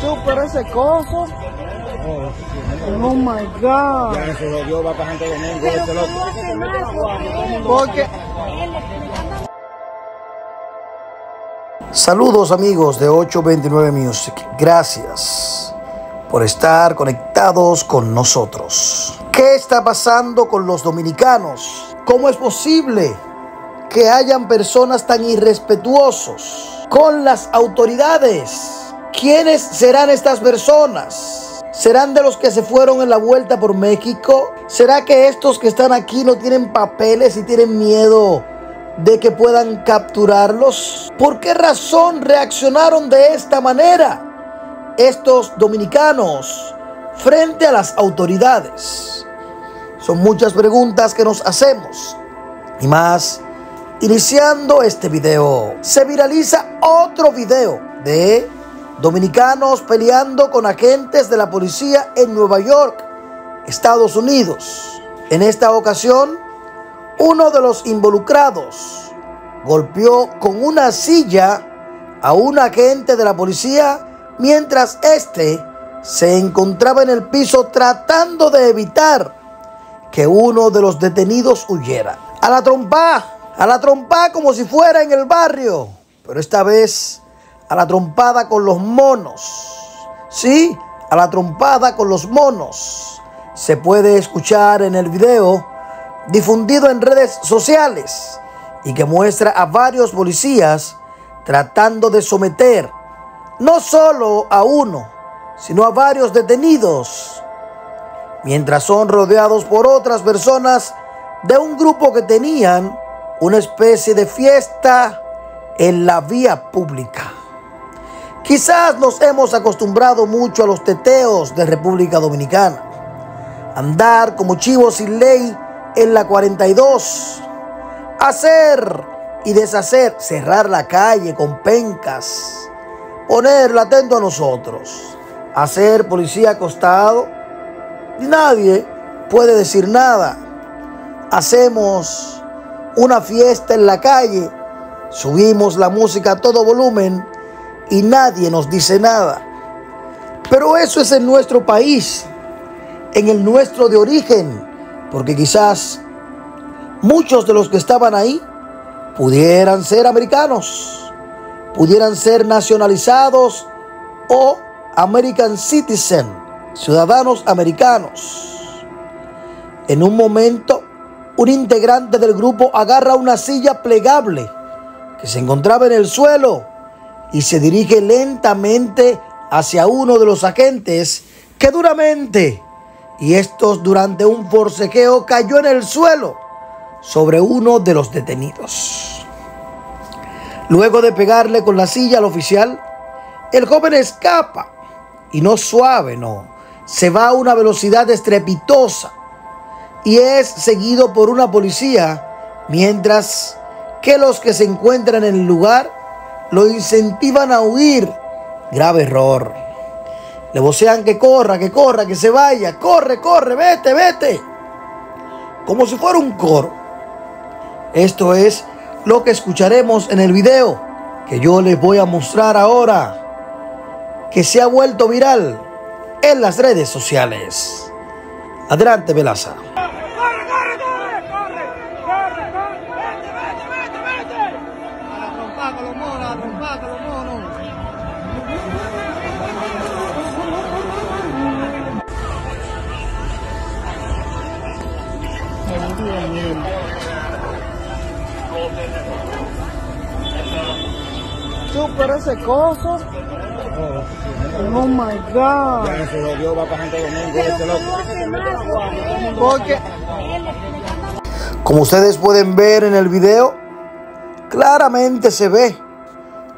Super ese coso. Oh my God. Ya se jodió, va para Santo Domingo, ese loco. Porque Saludos amigos de 829 Music. Gracias por estar conectados con nosotros. ¿Qué está pasando con los dominicanos? ¿Cómo es posible que hayan personas tan irrespetuosos con las autoridades? ¿Quiénes serán estas personas? ¿Serán de los que se fueron en la vuelta por México? ¿Será que estos que están aquí no tienen papeles y tienen miedo de que puedan capturarlos? ¿Por qué razón reaccionaron de esta manera estos dominicanos frente a las autoridades? Son muchas preguntas que nos hacemos. Y más, iniciando este video, se viraliza otro video de dominicanos peleando con agentes de la policía en Nueva York, Estados Unidos. En esta ocasión, uno de los involucrados golpeó con una silla a un agente de la policía mientras éste se encontraba en el piso tratando de evitar que uno de los detenidos huyera. A la trompa, a la trompa como si fuera en el barrio, pero esta vez a la trompada con los monos. Sí, a la trompada con los monos. Se puede escuchar en el video difundido en redes sociales y que muestra a varios policías tratando de someter no solo a uno, sino a varios detenidos, mientras son rodeados por otras personas de un grupo que tenían una especie de fiesta en la vía pública. Quizás nos hemos acostumbrado mucho a los teteos de República Dominicana. Andar como chivos sin ley en la 42. Hacer y deshacer, cerrar la calle con pencas. Ponerla atento a nosotros. Hacer policía acostado. Nadie puede decir nada. Hacemos una fiesta en la calle. Subimos la música a todo volumen y nadie nos dice nada. Pero eso es en nuestro país, en el nuestro de origen, porque quizás muchos de los que estaban ahí pudieran ser americanos, pudieran ser nacionalizados o American citizen, ciudadanos americanos. En un momento, un integrante del grupo agarra una silla plegable que se encontraba en el suelo y se dirige lentamente hacia uno de los agentes que duramente, y estos durante un forcejeo cayó en el suelo sobre uno de los detenidos. Luego de pegarle con la silla al oficial, el joven escapa y no suave, no, se va a una velocidad estrepitosa y es seguido por una policía mientras que los que se encuentran en el lugar lo incentivan a huir. Grave error. Le vocean que corra, que corra, que se vaya. Corre, corre, vete, vete. Como si fuera un coro. Esto es lo que escucharemos en el video que yo les voy a mostrar ahora. Que se ha vuelto viral en las redes sociales. Adelante, Velaza. A la trompa con los monos, a la trompa con los monos. Super ese coso. Oh my God. Ya se jodió, va para Santo Domingo, ese loco. Porque Como ustedes pueden ver en el video, claramente se ve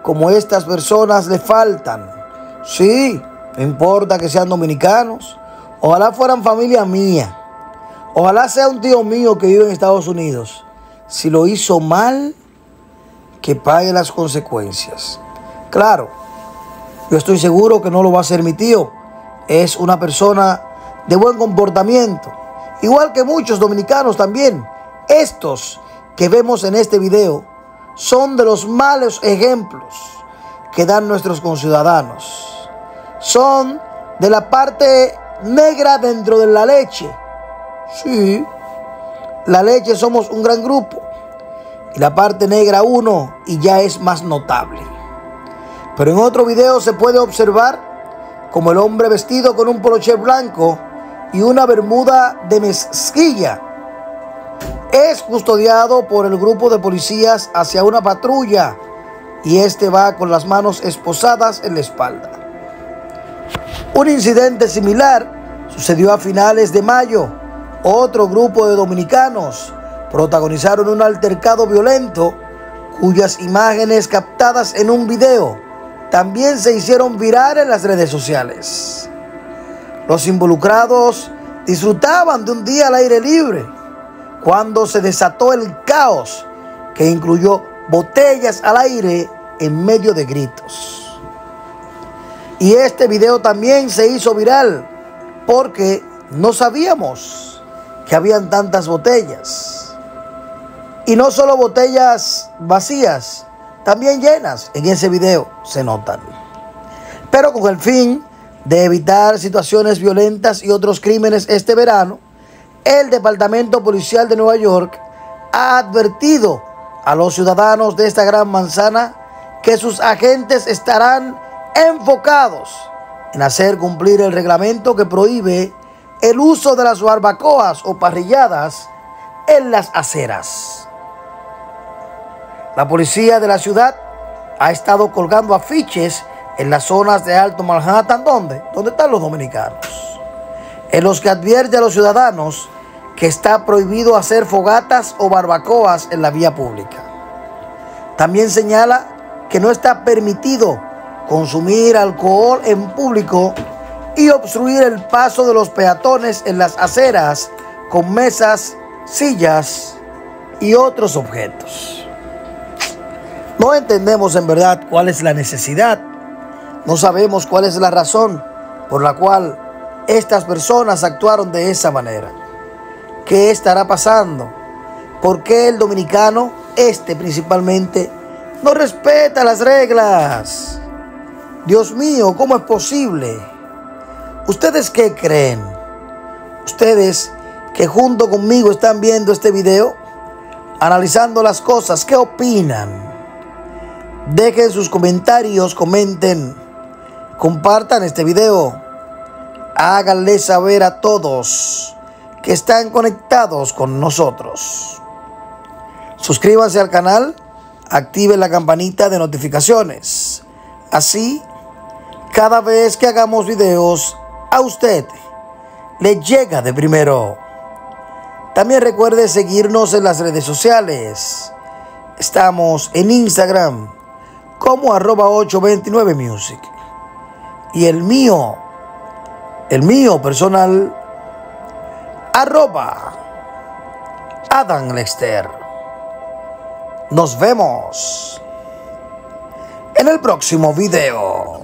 como estas personas le faltan. Sí, no importa que sean dominicanos. Ojalá fueran familia mía. Ojalá sea un tío mío que vive en Estados Unidos. Si lo hizo mal, que pague las consecuencias. Claro, yo estoy seguro que no lo va a hacer mi tío. Es una persona de buen comportamiento. Igual que muchos dominicanos también. Estos que vemos en este video son de los malos ejemplos que dan nuestros conciudadanos. Son de la parte negra dentro de la leche. Sí, la leche somos un gran grupo. Y la parte negra uno y ya es más notable. Pero en otro video se puede observar como el hombre vestido con un poloche blanco y una bermuda de mezquilla es custodiado por el grupo de policías hacia una patrulla y este va con las manos esposadas en la espalda. Un incidente similar sucedió a finales de mayo. Otro grupo de dominicanos protagonizaron un altercado violento cuyas imágenes captadas en un video también se hicieron viral en las redes sociales. Los involucrados disfrutaban de un día al aire libre cuando se desató el caos que incluyó botellas al aire en medio de gritos. Y este video también se hizo viral porque no sabíamos que habían tantas botellas. Y no solo botellas vacías, también llenas en ese video se notan. Pero con el fin de evitar situaciones violentas y otros crímenes este verano, el Departamento Policial de Nueva York ha advertido a los ciudadanos de esta gran manzana que sus agentes estarán enfocados en hacer cumplir el reglamento que prohíbe el uso de las barbacoas o parrilladas en las aceras. La policía de la ciudad ha estado colgando afiches en las zonas de Alto Manhattan, ¿dónde? ¿Dónde están los dominicanos? En los que advierte a los ciudadanos que está prohibido hacer fogatas o barbacoas en la vía pública. También señala que no está permitido consumir alcohol en público y obstruir el paso de los peatones en las aceras con mesas, sillas y otros objetos. No entendemos en verdad cuál es la necesidad no sabemos cuál es la razón por la cual estas personas actuaron de esa manera. ¿Qué estará pasando? ¿Por qué el dominicano, este principalmente, no respeta las reglas? Dios mío, ¿cómo es posible? ¿Ustedes qué creen? Ustedes que junto conmigo están viendo este video, analizando las cosas, ¿qué opinan? Dejen sus comentarios, comenten Compartan este video. Háganle saber a todos que están conectados con nosotros. Suscríbanse al canal, activen la campanita de notificaciones. Así, cada vez que hagamos videos, a usted le llega de primero. También recuerde seguirnos en las redes sociales. Estamos en Instagram como arroba 829music y el mío, el mío personal, arroba Adam Lexter. Nos vemos en el próximo video.